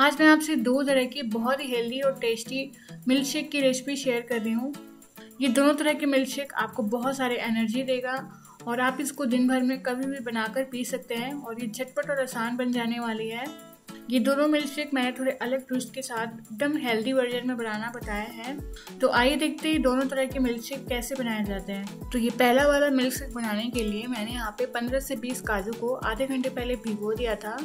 आज मैं आपसे दो तरह की बहुत ही हेल्दी और टेस्टी मिल्क शेक की रेसिपी शेयर कर रही हूँ। ये दोनों तरह के मिल्क शेक आपको बहुत सारे एनर्जी देगा और आप इसको दिन भर में कभी भी बनाकर पी सकते हैं और ये झटपट और आसान बन जाने वाली है। ये दोनों मिल्क शेक मैंने थोड़े अलग ट्विस्ट के साथ एकदम हेल्दी वर्जन में बनाना बताया है। तो आइए देखते हैं दोनों तरह के मिल्क शेक कैसे बनाए जाते हैं। तो ये पहला वाला मिल्क शेक बनाने के लिए मैंने यहाँ पे 15 से 20 काजू को आधे घंटे पहले भिगो दिया था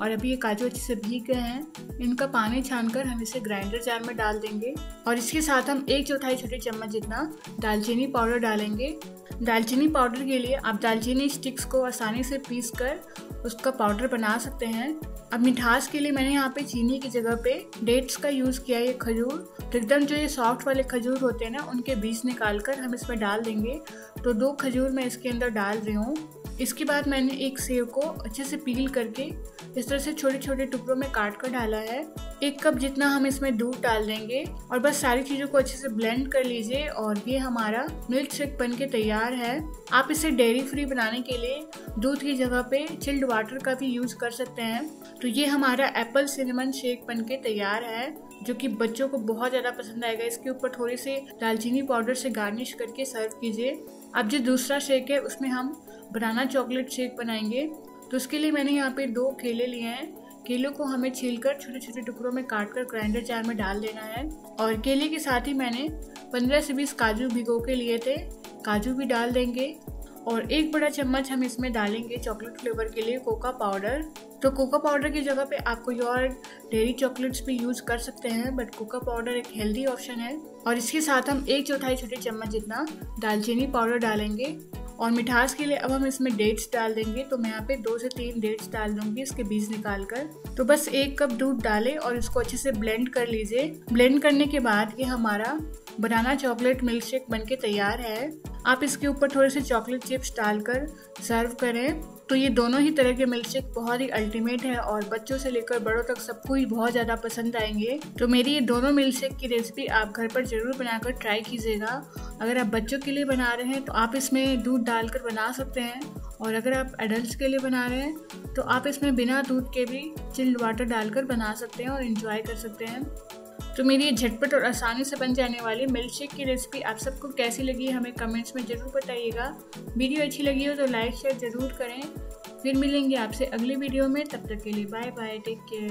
और अभी ये काजू अच्छे से भीग गए हैं। इनका पानी छानकर हम इसे ग्राइंडर जार में डाल देंगे। और इसके साथ हम एक चौथाई छोटे चम्मच जितना दालचीनी पाउडर डालेंगे। दालचीनी पाउडर के लिए आप दालचीनी स्टिक्स को आसानी से पीस कर उसका पाउडर बना सकते हैं। अब मिठास के लिए मैंने यहाँ पे चीनी की जगह पे डेट्स का यूज़ किया ये खजूर। तो एकदम जो ये सॉफ्ट वाले खजूर होते हैं ना, उनके बीज निकाल कर हम इसमें डाल देंगे। तो दो खजूर मैं इसके अंदर डाल रही हूँ। इसके बाद मैंने एक सेव को अच्छे से पील करके इस तरह से छोटे छोटे टुकड़ों में काट कर डाला है। एक कप जितना हम इसमें दूध डाल देंगे और बस सारी चीज़ों को अच्छे से ब्लेंड कर लीजिए और ये हमारा मिल्क शेक बन के तैयार है। आप इसे डेयरी फ्री बनाने के लिए दूध की जगह पे चिल्ड वाटर का भी यूज़ कर सकते हैं। तो ये हमारा एप्पल सिनेमन शेक बन के तैयार है, जो कि बच्चों को बहुत ज़्यादा पसंद आएगा। इसके ऊपर थोड़ी सी दालचीनी पाउडर से गार्निश करके सर्व कीजिए। अब जो दूसरा शेक है, उसमें हम बनाना चॉकलेट शेक बनाएँगे। तो उसके लिए मैंने यहाँ पे दो केले लिए हैं। केलों को हमें छीलकर छोटे छोटे टुकड़ों में काट कर ग्राइंडर जार में डाल देना है। और केले के साथ ही मैंने 15 से 20 काजू भिगो के लिए थे। काजू भी डाल देंगे। और एक बड़ा चम्मच हम इसमें डालेंगे चॉकलेट फ्लेवर के लिए कोका पाउडर तो कोका पाउडर की जगह पे आप कोई और डेयरी चॉकलेट्स भी यूज़ कर सकते हैं बट कोका पाउडर एक हेल्दी ऑप्शन है। और इसके साथ हम एक चौथाई छोटे चम्मच जितना दालचीनी पाउडर डालेंगे। और मिठास के लिए अब हम इसमें डेट्स डाल देंगे तो मैं यहाँ पे दो से तीन डेट्स डाल दूँगी इसके बीज निकाल कर तो बस एक कप दूध डालें और इसको अच्छे से ब्लेंड कर लीजिए। ब्लेंड करने के बाद ये हमारा बनाना चॉकलेट मिल्क शेक बन के तैयार है। आप इसके ऊपर थोड़े से चॉकलेट चिप्स डालकर सर्व करें। तो ये दोनों ही तरह के मिल्क शेक बहुत ही अल्टीमेट है और बच्चों से लेकर बड़ों तक सबको ही बहुत ज़्यादा पसंद आएँगे। तो मेरी ये दोनों मिल्क शेक की रेसिपी आप घर पर ज़रूर बनाकर ट्राई कीजिएगा। अगर आप बच्चों के लिए बना रहे हैं तो आप इसमें दूध डालकर बना सकते हैं। और अगर आप एडल्ट के लिए बना रहे हैं तो आप इसमें बिना दूध के भी चिल्ड वाटर डालकर बना सकते हैं और इन्जॉय कर सकते हैं। तो मेरी ये झटपट और आसानी से बन जाने वाली मिल्क शेक की रेसिपी आप सबको कैसी लगी हमें कमेंट्स में ज़रूर बताइएगा। वीडियो अच्छी लगी हो तो लाइक शेयर ज़रूर करें। फिर मिलेंगे आपसे अगली वीडियो में, तब तक के लिए बाय बाय टेक केयर